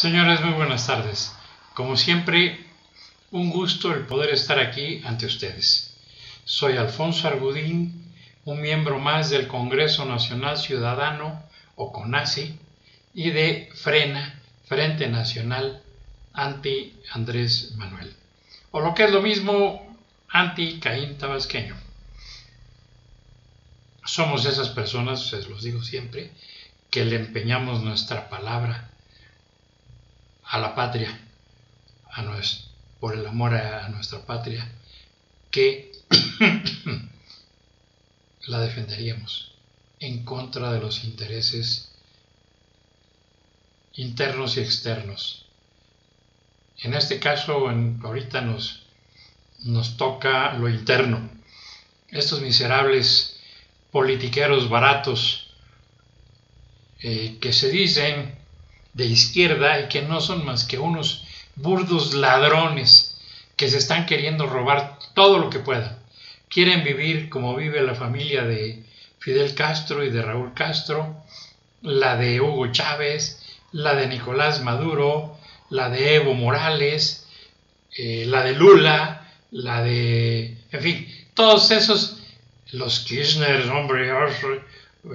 Señores, muy buenas tardes. Como siempre, un gusto el poder estar aquí ante ustedes. Soy Alfonso Argudín, un miembro más del Congreso Nacional Ciudadano, o CONACI, y de FRENA, Frente Nacional Anti Andrés Manuel. O lo que es lo mismo, anti Caín Tabasqueño. Somos esas personas, se los digo siempre, que le empeñamos nuestra palabra a la patria, por el amor a, nuestra patria, que la defenderíamos en contra de los intereses internos y externos. En este caso, en, ahorita nos, nos toca lo interno. Estos miserables politiqueros baratos eh, que se dicen de izquierda y que no son más que unos burdos ladrones que se están queriendo robar todo lo que puedan. Quieren vivir como vive la familia de Fidel Castro y de Raúl Castro, la de Hugo Chávez, la de Nicolás Maduro, la de Evo Morales, eh, la de Lula, la de, en fin, todos esos, los Kirchner, hombre,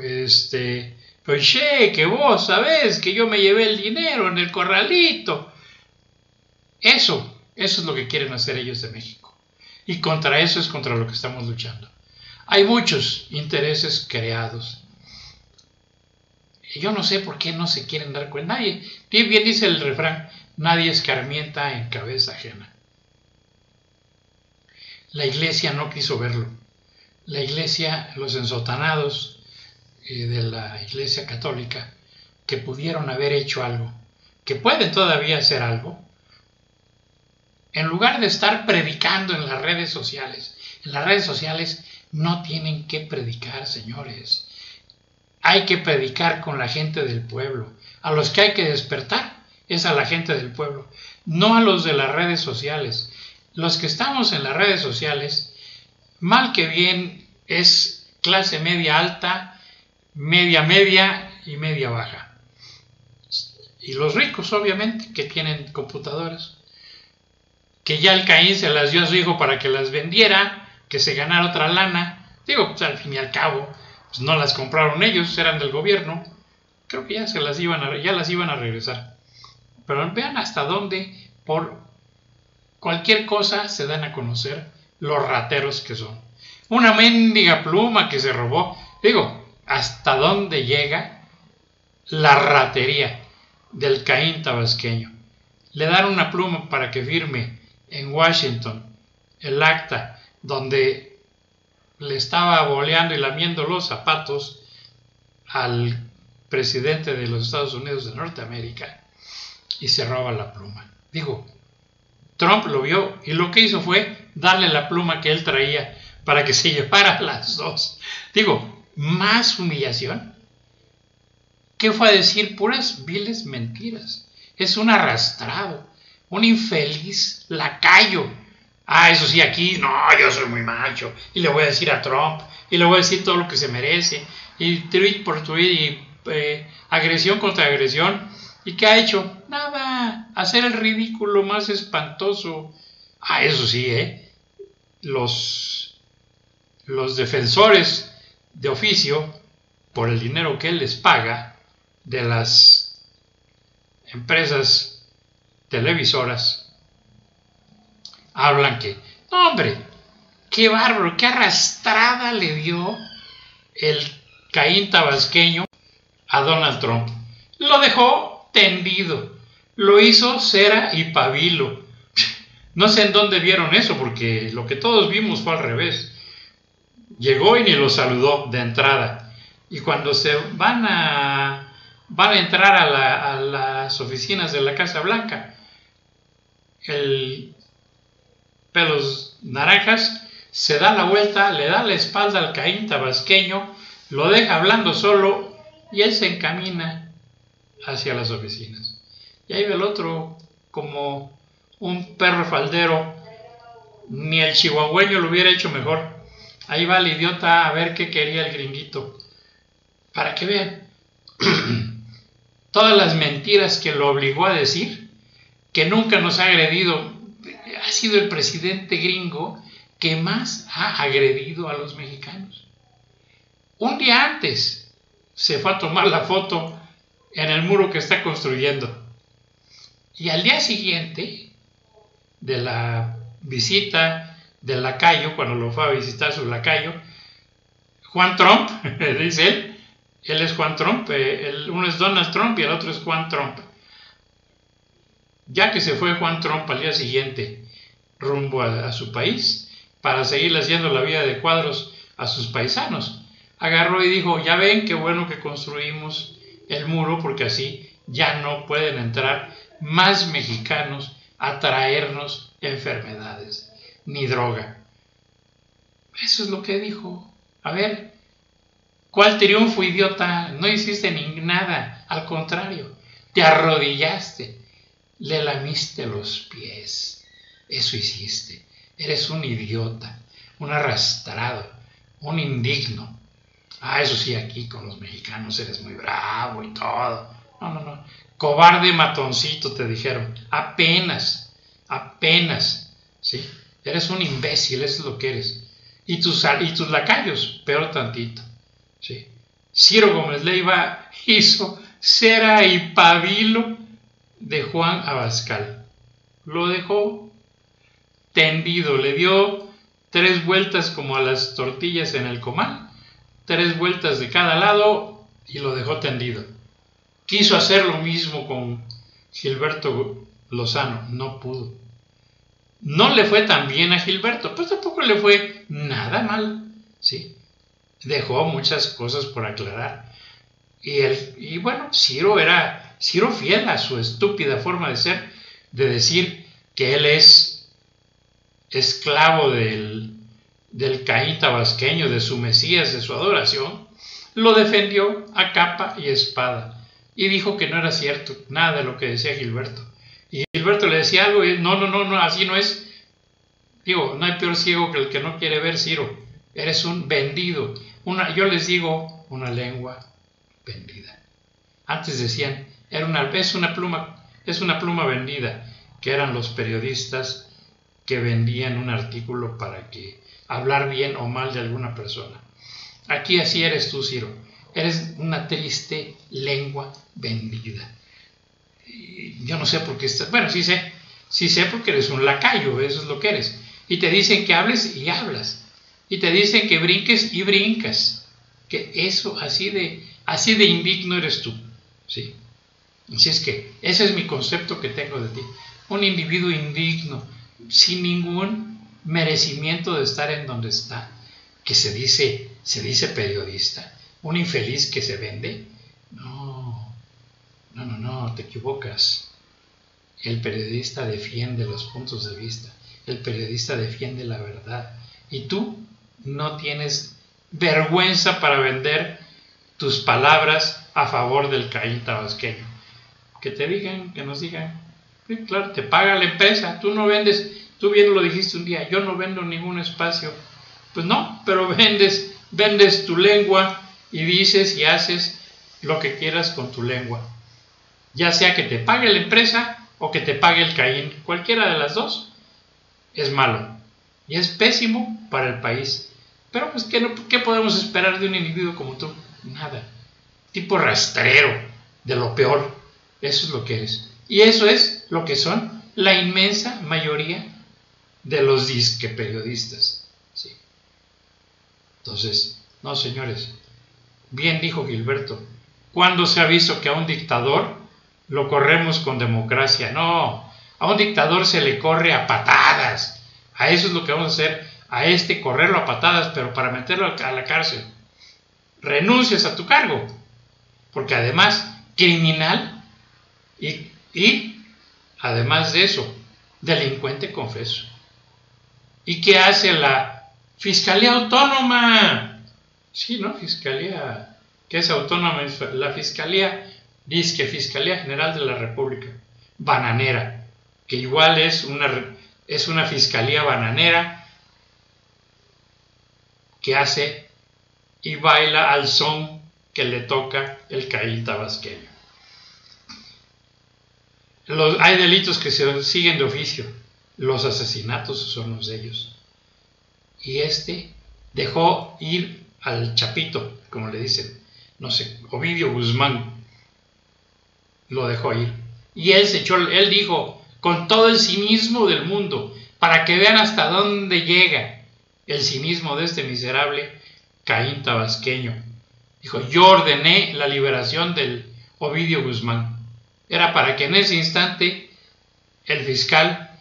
este, pues che, que vos sabés que yo me llevé el dinero en el corralito. Eso, eso es lo que quieren hacer ellos de México. Y contra eso es contra lo que estamos luchando. Hay muchos intereses creados. Yo no sé por qué no se quieren dar cuenta. Nadie, bien dice el refrán, nadie escarmienta en cabeza ajena. La iglesia no quiso verlo. La iglesia, los ensotanados, eh, de la Iglesia Católica que pudieron haber hecho algo, que pueden todavía hacer algo, en lugar de estar predicando en las redes sociales, en las redes sociales no tienen que predicar, señores. Hay que predicar con la gente del pueblo. A los que hay que despertar es a la gente del pueblo, no a los de las redes sociales. Los que estamos en las redes sociales, mal que bien, es clase media alta, media media y media baja. Y los ricos, obviamente, que tienen computadoras, que ya el Caín se las dio a su hijo para que las vendiera, que se ganara otra lana. Digo, pues al fin y al cabo, pues no las compraron ellos, eran del gobierno. Creo que ya se las iban a, ya las iban a regresar. Pero vean hasta dónde por cualquier cosa se dan a conocer los rateros que son. Una mendiga pluma que se robó. Digo, hasta dónde llega la ratería del Caín tabasqueño. Le dan una pluma para que firme en Washington el acta donde le estaba boleando y lamiendo los zapatos al presidente de los Estados Unidos de Norteamérica y se roba la pluma. Digo, Trump lo vio y lo que hizo fue darle la pluma que él traía para que se llevara las dos. Digo, más humillación. ¿Qué fue a decir? Puras viles mentiras. Es un arrastrado, un infeliz lacayo. Ah, eso sí, aquí, no, yo soy muy macho. Y le voy a decir a Trump, y le voy a decir todo lo que se merece. Y tweet por tweet, y eh, agresión contra agresión. ¿Y qué ha hecho? Nada, hacer el ridículo más espantoso. Ah, eso sí, ¿eh? Los, los defensores de oficio por el dinero que él les paga de las empresas televisoras, hablan que, no hombre, qué bárbaro, qué arrastrada le dio el Caín tabasqueño a Donald Trump. Lo dejó tendido, lo hizo cera y pabilo. No sé en dónde vieron eso, porque lo que todos vimos fue al revés. Llegó y ni lo saludó de entrada. Y cuando se van a, van a entrar a, las oficinas de la Casa Blanca, el pelos naranjas se da la vuelta, le da la espalda al Caín tabasqueño, lo deja hablando solo y él se encamina hacia las oficinas. Y ahí ve el otro como un perro faldero, ni el chihuahueño lo hubiera hecho mejor. Ahí va el idiota a ver qué quería el gringuito. Para que vean. todas las mentiras que lo obligó a decir, que nunca nos ha agredido. Ha sido el presidente gringo que más ha agredido a los mexicanos. Un día antes se fue a tomar la foto en el muro que está construyendo. Y al día siguiente de la visita del lacayo, cuando lo fue a visitar su lacayo, Juan Trump, dice él, él es Juan Trump, eh, uno es Donald Trump y el otro es Juan Trump. Ya que se fue Juan Trump al día siguiente rumbo a, a su país para seguir haciendo la vida de cuadros a sus paisanos, agarró y dijo, ya ven qué bueno que construimos el muro porque así ya no pueden entrar más mexicanos a traernos enfermedades ni droga. Eso es lo que dijo. A ver, ¿cuál triunfo, idiota? No hiciste ni nada, al contrario, te arrodillaste, le lamiste los pies. Eso hiciste. Eres un idiota, un arrastrado, un indigno. Ah, eso sí, aquí con los mexicanos eres muy bravo y todo. No, no, no. Cobarde matoncito, te dijeron. Apenas, apenas. ¿Sí? Eres un imbécil, eso es lo que eres y tus, y tus lacayos, peor tantito. ¿sí? Ciro Gómez Leiva hizo cera y pabilo de Juan Abascal. Lo dejó tendido, le dio tres vueltas como a las tortillas en el comal, tres vueltas de cada lado y lo dejó tendido. Quiso hacer lo mismo con Gilberto Lozano, no pudo. No le fue tan bien a Gilberto, pues tampoco le fue nada mal, ¿sí? Dejó muchas cosas por aclarar. Y, el, y bueno, Ciro era, Ciro fiel a su estúpida forma de ser, de decir que él es esclavo del, del Caín tabasqueño, de su Mesías, de su adoración, lo defendió a capa y espada y dijo que no era cierto nada de lo que decía Gilberto. Y Gilberto le decía algo y no, no, no, no, así no es. Digo, no hay peor ciego que el que no quiere ver, Ciro. Eres un vendido. Una, yo les digo, una lengua vendida. Antes decían, era una, es una pluma, es una pluma vendida, que eran los periodistas que vendían un artículo para que hablar bien o mal de alguna persona. Aquí así eres tú, Ciro. Eres una triste lengua vendida yo no sé por qué estás, bueno, sí sé, sí sé porque eres un lacayo, eso es lo que eres. Y te dicen que hables y hablas. Y te dicen que brinques y brincas. Que eso, así de, así de indigno eres tú. ¿sí? Así es que ese es mi concepto que tengo de ti. Un individuo indigno, sin ningún merecimiento de estar en donde está, que se dice, se dice periodista, un infeliz que se vende. No, no, no, te equivocas. El periodista defiende los puntos de vista. El periodista defiende la verdad. Y tú no tienes vergüenza para vender tus palabras a favor del Caín tabasqueño. Que te digan, que nos digan. claro, te paga la empresa. Tú no vendes, tú bien lo dijiste un día, yo no vendo ningún espacio. Pues no, pero vendes, vendes tu lengua y dices y haces lo que quieras con tu lengua ya sea que te pague la empresa o que te pague el Caín, cualquiera de las dos es malo y es pésimo para el país. Pero pues, ¿qué, ¿qué podemos esperar de un individuo como tú? Nada. Tipo rastrero, de lo peor. Eso es lo que eres. Y eso es lo que son la inmensa mayoría de los disque periodistas. Sí. Entonces, no señores, bien dijo Gilberto, ¿cuándo se ha visto que a un dictador lo corremos con democracia. No, a un dictador se le corre a patadas. A eso es lo que vamos a hacer, a este correrlo a patadas, pero para meterlo a la cárcel. Renuncias a tu cargo, porque además, criminal y, y además de eso, delincuente confeso. ¿Y qué hace la Fiscalía Autónoma? Sí, ¿no? Fiscalía, que es autónoma, la Fiscalía Dice Fiscalía General de la República, bananera, que igual es una, es una fiscalía bananera que hace y baila al son que le toca el caín tabasqueño. hay delitos que se siguen de oficio. Los asesinatos son los de ellos. Y este dejó ir al Chapito, como le dicen, no sé, Ovidio Guzmán, lo dejó ir. Y él se echó, él dijo, con todo el cinismo del mundo, para que vean hasta dónde llega el cinismo de este miserable Caín tabasqueño. Dijo, yo ordené la liberación del Ovidio Guzmán. Era para que en ese instante el fiscal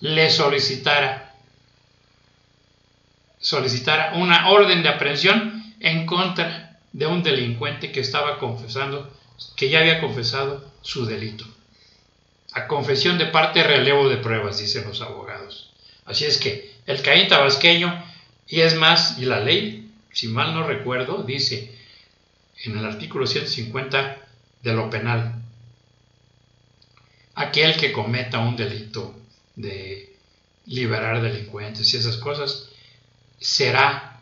le solicitara, solicitara una orden de aprehensión en contra de un delincuente que estaba confesando, que ya había confesado su delito. A confesión de parte, relevo de pruebas, dicen los abogados. Así es que el Caín tabasqueño, y es más, y la ley, si mal no recuerdo, dice en el artículo 150 de lo penal, aquel que cometa un delito de liberar delincuentes y esas cosas, será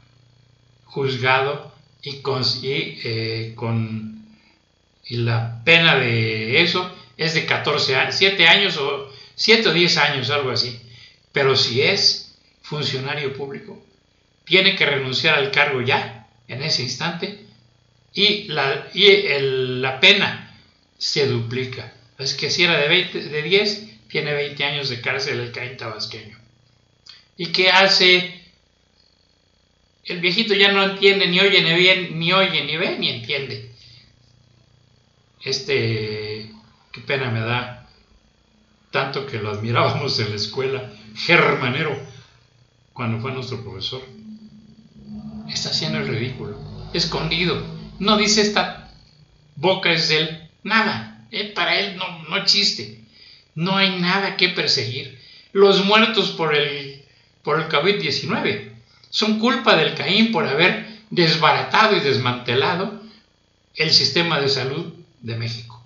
juzgado y con, eh, con y la pena de eso es de 14 años, 7 años o 7 o 10 años, algo así. Pero si es funcionario público, tiene que renunciar al cargo ya, en ese instante, y la, y la pena se duplica. Es que si era de, 20, de 10, tiene 20 años de cárcel el Caín tabasqueño. ¿Y qué hace? El viejito ya no entiende, ni oye, ni ve, ni oye, ni ve, ni entiende. Este, qué pena me da, tanto que lo admirábamos en la escuela, Germanero, cuando fue nuestro profesor. Está haciendo el ridículo, escondido. No dice esta boca es de él, nada. Para él no, no existe. No hay nada que perseguir. Los muertos por el, por el COVID-19 son culpa del Caín por haber desbaratado y desmantelado el sistema de salud de México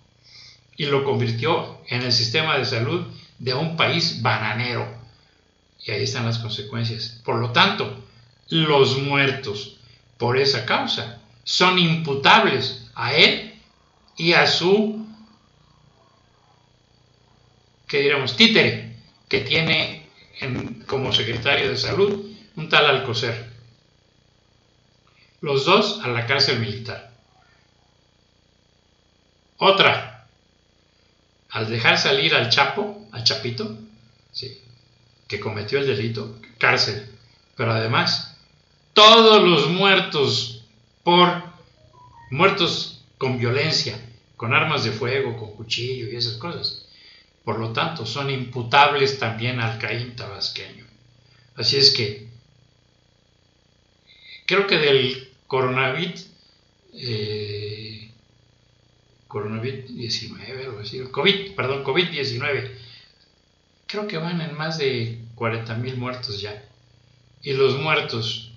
y lo convirtió en el sistema de salud de un país bananero. Y ahí están las consecuencias. Por lo tanto, los muertos por esa causa son imputables a él y a su, que diríamos, títere, que tiene como secretario de salud un tal Alcocer. Los dos a la cárcel militar. Otra, al dejar salir al Chapo, al Chapito, sí, que cometió el delito, cárcel. Pero además, todos los muertos por muertos con violencia, con armas de fuego, con cuchillo y esas cosas, por lo tanto, son imputables también al Caín tabasqueño. Así es que creo que del coronavirus, eh, coronavirus-19, algo así, COVID, perdón, COVID-19, creo que van en más de 40 mil muertos ya. Y los muertos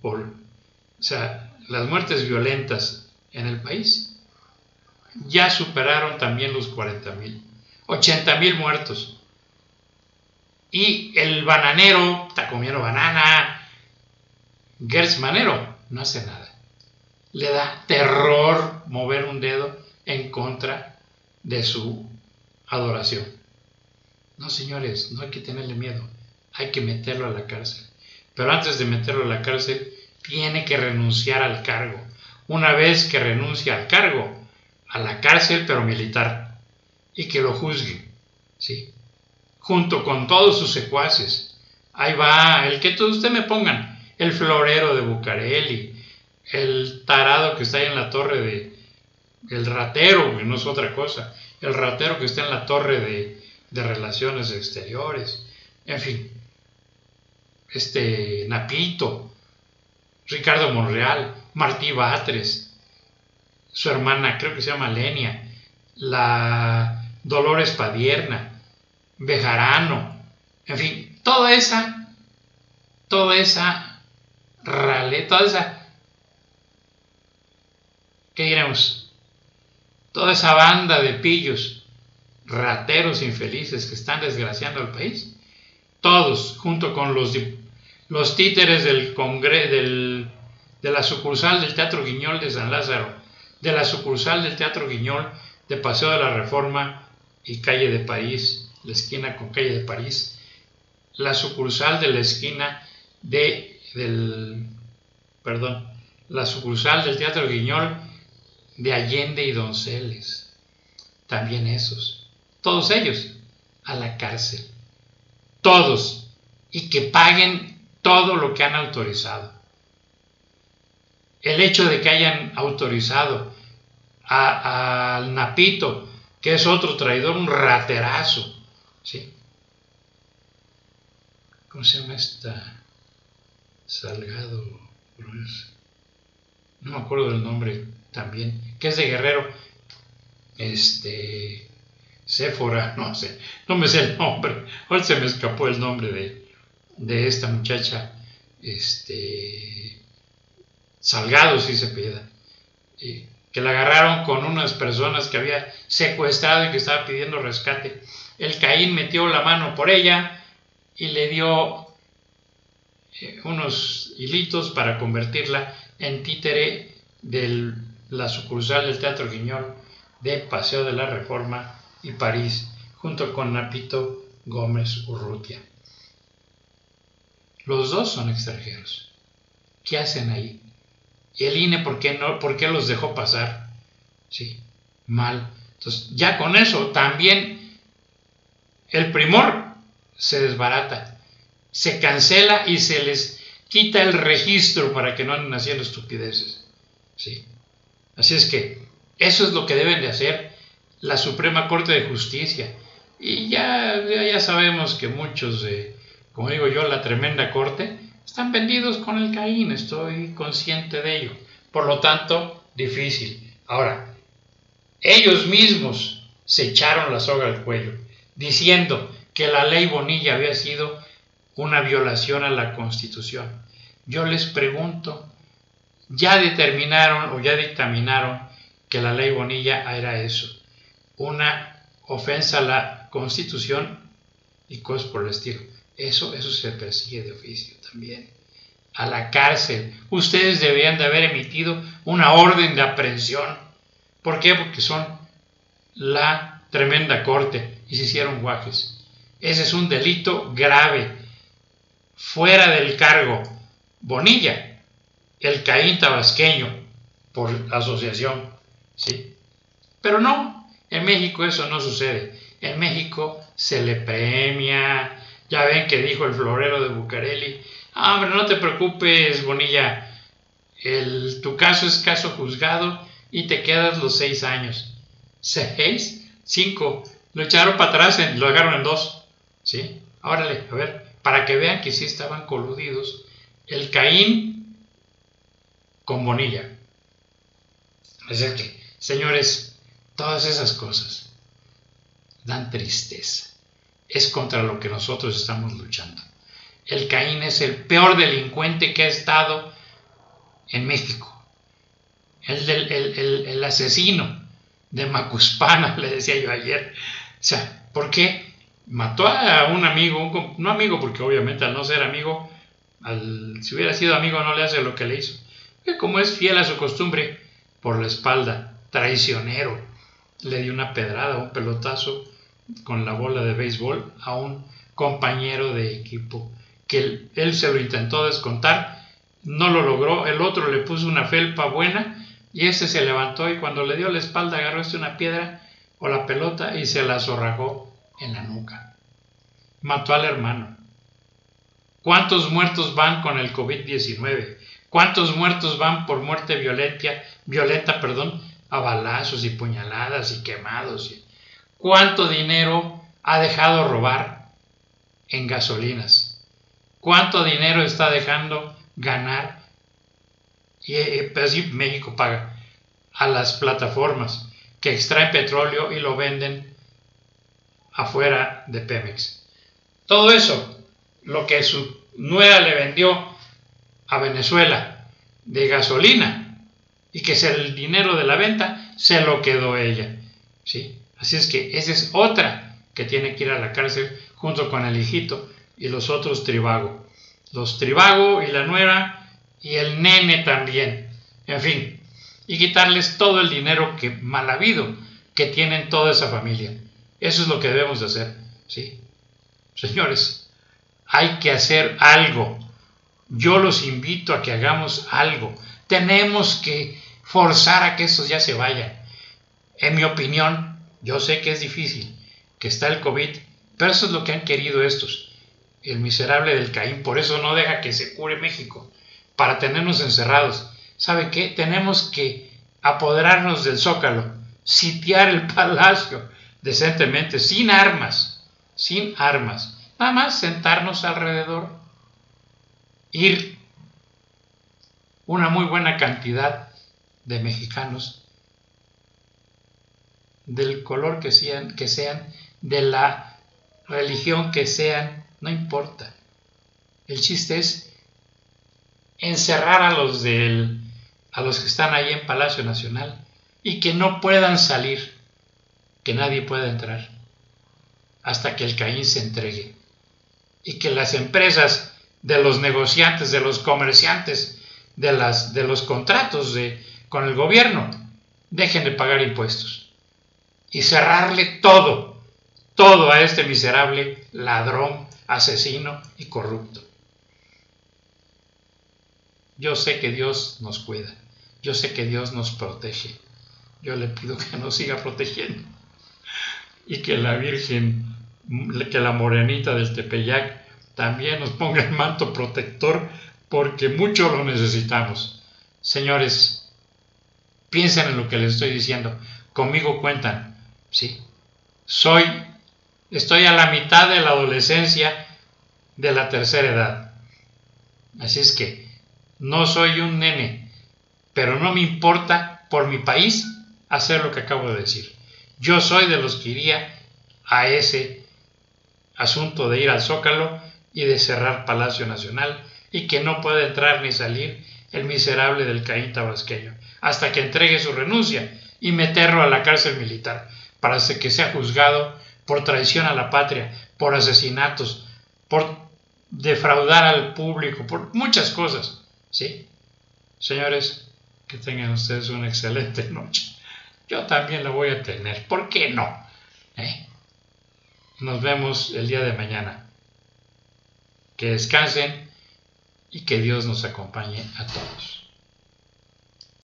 por, o sea, las muertes violentas en el país ya superaron también los 40 mil, 80 mil muertos. Y el bananero está comiendo banana, Gertz Manero no hace nada. Le da terror mover un dedo en contra de su adoración. No, señores, no hay que tenerle miedo, hay que meterlo a la cárcel. Pero antes de meterlo a la cárcel, tiene que renunciar al cargo. Una vez que renuncia al cargo, a la cárcel, pero militar, y que lo juzgue, ¿sí? Junto con todos sus secuaces. Ahí va, el que todos ustedes me pongan, el florero de Bucareli, el tarado que está ahí en la torre de, el ratero, que no es otra cosa, el ratero que está en la torre de, de relaciones exteriores, en fin, este Napito, Ricardo Monreal, Martí Batres, su hermana, creo que se llama Lenia, la Dolores Padierna, Bejarano, en fin, toda esa, toda esa rale, toda esa, ¿qué diremos? Toda esa banda de pillos, rateros infelices que están desgraciando al país, todos, junto con los, títeres del del, de la sucursal del Teatro Guiñol de San Lázaro, de la sucursal del Teatro Guiñol de Paseo de la Reforma y calle de París, la esquina con calle de París, la sucursal de la esquina de, del, perdón, la sucursal del Teatro Guiñol de Allende y Donceles, también esos, todos ellos a la cárcel, todos, y que paguen todo lo que han autorizado. El hecho de que hayan autorizado al Napito, que es otro traidor, un raterazo, ¿sí? ¿Cómo se llama esta? Salgado, no me acuerdo del nombre también, que es de Guerrero, este, Séfora, no sé, no me sé el nombre, hoy se me escapó el nombre de, de esta muchacha, este, Salgado, si se pida, que la agarraron con unas personas que había secuestrado y que estaba pidiendo rescate. El Caín metió la mano por ella y le dio eh, unos hilitos para convertirla en títere de la sucursal del Teatro Guiñol de Paseo de la Reforma y París, junto con Napito Gómez Urrutia. Los dos son extranjeros. ¿Qué hacen ahí? ¿Y el INE por qué, no, por qué los dejó pasar? Sí, mal. Entonces, ya con eso también el primor se desbarata, se cancela y se les quita el registro para que no anden haciendo estupideces. ¿sí? Así es que eso es lo que deben de hacer la Suprema Corte de Justicia. Y ya, ya sabemos que muchos, de, como digo yo, la tremenda Corte, están vendidos con el Caín, estoy consciente de ello. Por lo tanto, difícil. Ahora, ellos mismos se echaron la soga al cuello, diciendo que la ley Bonilla había sido una violación a la Constitución. Yo les pregunto, ¿ya determinaron o ya dictaminaron que la ley Bonilla era eso? Una ofensa a la Constitución y cosas por el estilo. Eso, eso se persigue de oficio también. A la cárcel. Ustedes deberían de haber emitido una orden de aprehensión. ¿Por qué? Porque son la tremenda corte y se hicieron guajes. Ese es un delito grave fuera del cargo. Bonilla, el Caín tabasqueño, por asociación, ¿sí? Pero no, en México eso no sucede. En México se le premia. Ya ven que dijo el florero de Bucareli, ah, hombre, no te preocupes, Bonilla, el, tu caso es caso juzgado y te quedas los seis años. ¿Seis? Cinco. Lo echaron para atrás, lo dejaron en dos. ¿Sí? Órale, a ver, para que vean que sí estaban coludidos el Caín con Bonilla. Es que, señores, todas esas cosas dan tristeza. Es contra lo que nosotros estamos luchando. El Caín es el peor delincuente que ha estado en México. El, el asesino de Macuspana, le decía yo ayer. O sea, ¿por qué? Mató a un amigo, no amigo porque obviamente al no ser amigo, al, si hubiera sido amigo no le hace lo que le hizo. Que como es fiel a su costumbre, por la espalda, traicionero, le dio una pedrada, un pelotazo con la bola de béisbol a un compañero de equipo que él, él se lo intentó descontar, no lo logró, el otro le puso una felpa buena y ese se levantó y cuando le dio la espalda agarró este una piedra o la pelota y se la zorrajó en la nuca. Mató al hermano. ¿Cuántos muertos van con el COVID-19? ¿Cuántos muertos van por muerte violenta, violenta perdón, a balazos y puñaladas y quemados? ¿Cuánto dinero ha dejado robar en gasolinas? ¿Cuánto dinero está dejando ganar? Y eh, pues México paga a las plataformas que extraen petróleo y lo venden afuera de Pemex. Todo eso, lo que su nuera le vendió a Venezuela de gasolina y que el dinero de la venta se lo quedó ella. ¿sí? Así es que esa es otra que tiene que ir a la cárcel junto con el hijito y los otros tribago. Los tribago y la nuera y el nene también. En fin, y quitarles todo el dinero que mal habido que tienen toda esa familia Eso es lo que debemos de hacer, ¿sí? Señores, hay que hacer algo. Yo los invito a que hagamos algo. Tenemos que forzar a que estos ya se vayan. En mi opinión, yo sé que es difícil, que está el COVID, pero eso es lo que han querido estos. El miserable del Caín, por eso no deja que se cure México, para tenernos encerrados. ¿Sabe qué? Tenemos que apoderarnos del zócalo, sitiar el palacio decentemente, sin armas, sin armas. Nada más sentarnos alrededor, ir una muy buena cantidad de mexicanos del color que sean, que sean, de la religión que sean, no importa. El chiste es encerrar a los del a los que están ahí en Palacio Nacional y que no puedan salir, que nadie pueda entrar, hasta que el Caín se entregue. Y que las empresas de los negociantes, de los comerciantes, de, las, de los contratos de, con el gobierno, dejen de pagar impuestos. Y cerrarle todo, todo a este miserable ladrón, asesino y corrupto. Yo sé que Dios nos cuida. Yo sé que Dios nos protege. Yo le pido que nos siga protegiendo. Y que la Virgen, que la morenita del Tepeyac también nos ponga el manto protector porque mucho lo necesitamos. Señores, piensen en lo que les estoy diciendo. Conmigo cuentan. Sí. Soy, estoy a la mitad de la adolescencia de la tercera edad. Así es que no soy un nene, pero no me importa por mi país hacer lo que acabo de decir. Yo soy de los que iría a ese asunto de ir al Zócalo y de cerrar Palacio Nacional y que no pueda entrar ni salir el miserable del Caín tabasqueño hasta que entregue su renuncia y meterlo a la cárcel militar para que sea juzgado por traición a la patria, por asesinatos, por defraudar al público, por muchas cosas. ¿Sí? Señores, que tengan ustedes una excelente noche. Yo también la voy a tener. ¿Por qué no? ¿Eh? Nos vemos el día de mañana. Que descansen y que Dios nos acompañe a todos.